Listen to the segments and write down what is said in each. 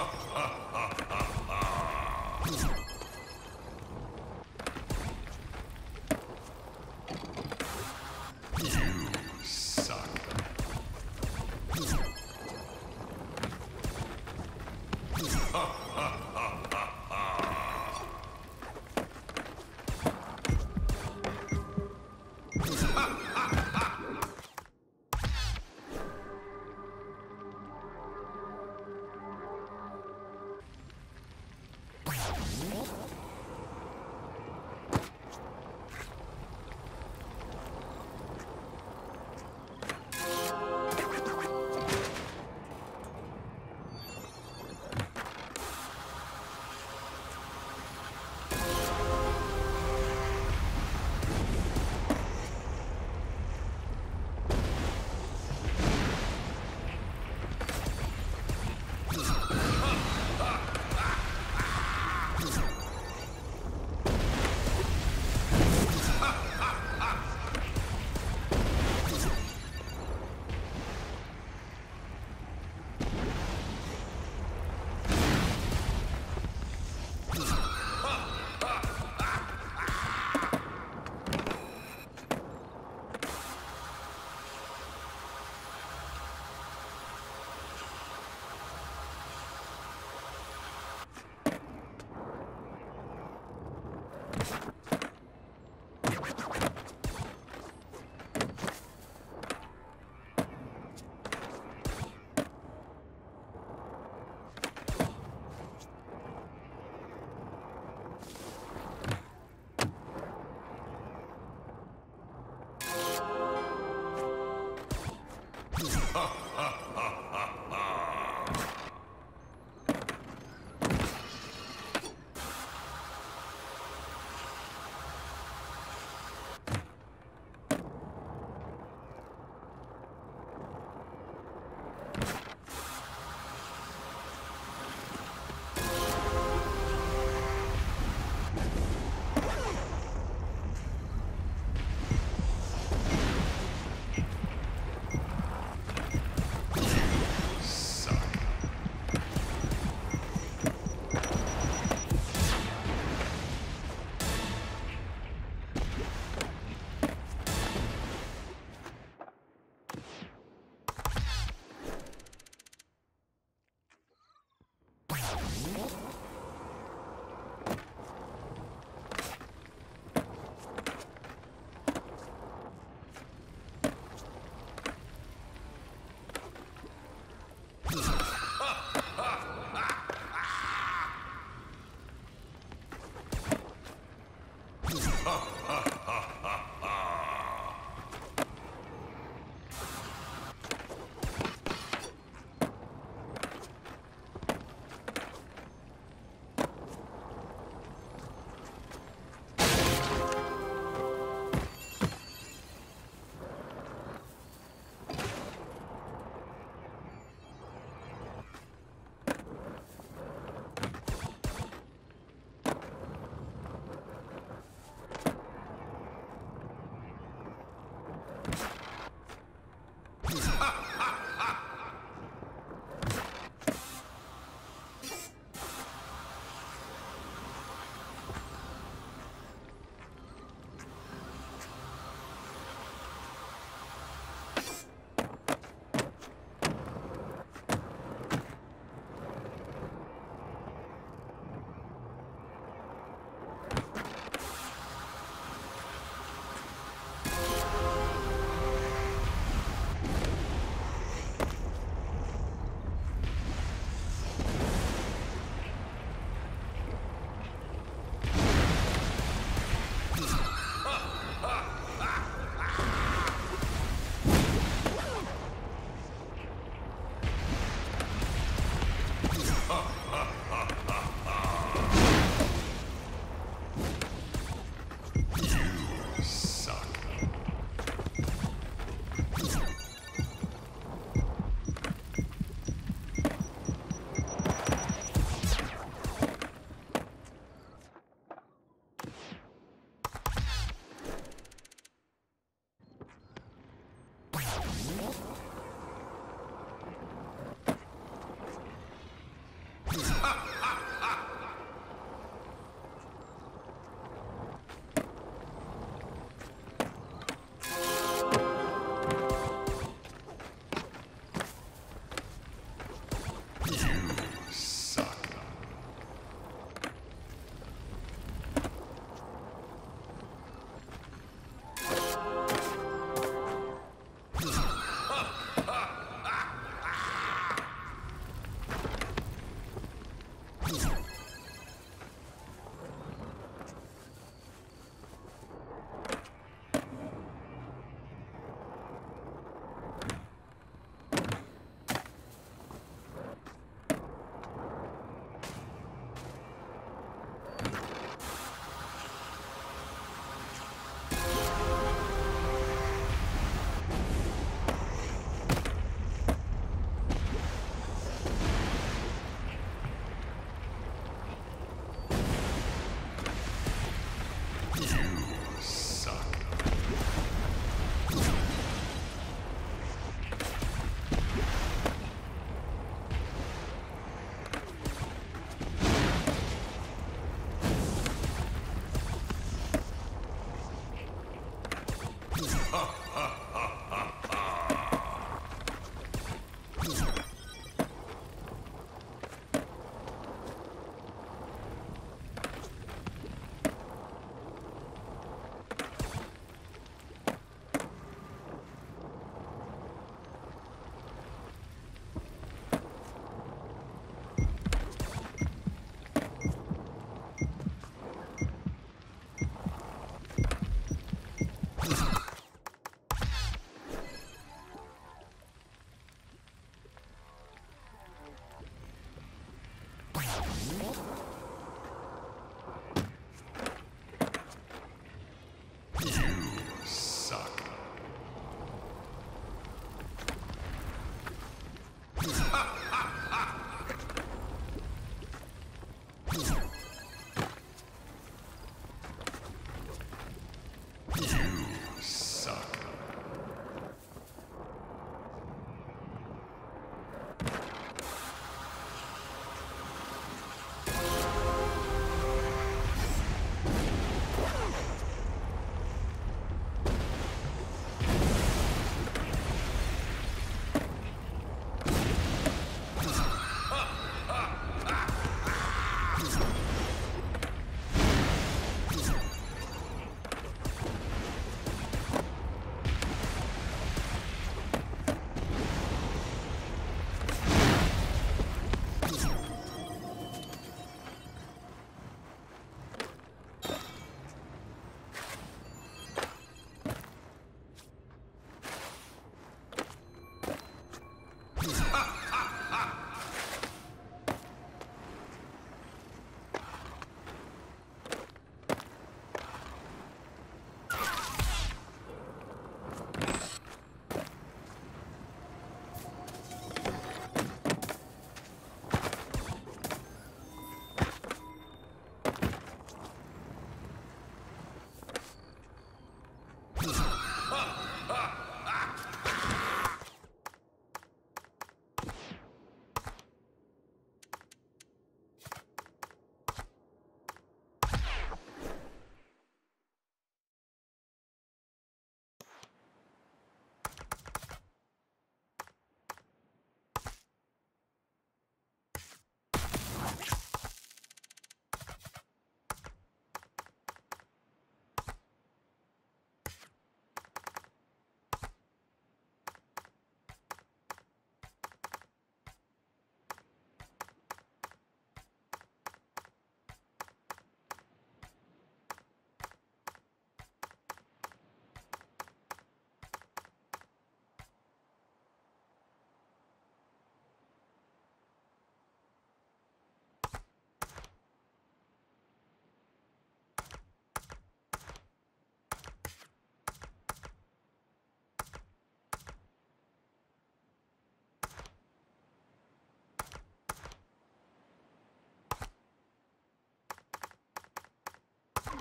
ha, ha.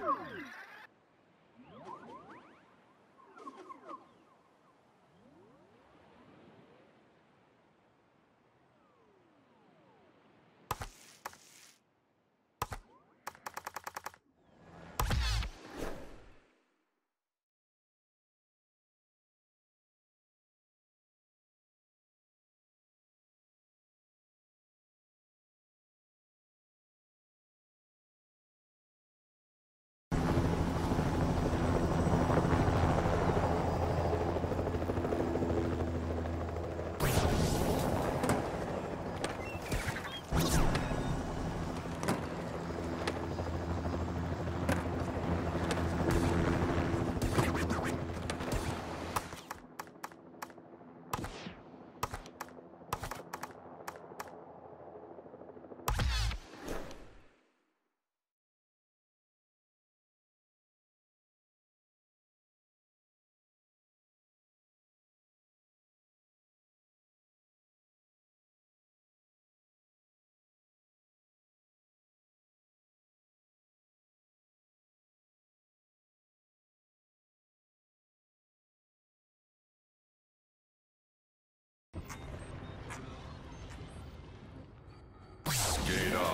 Oh! Gator.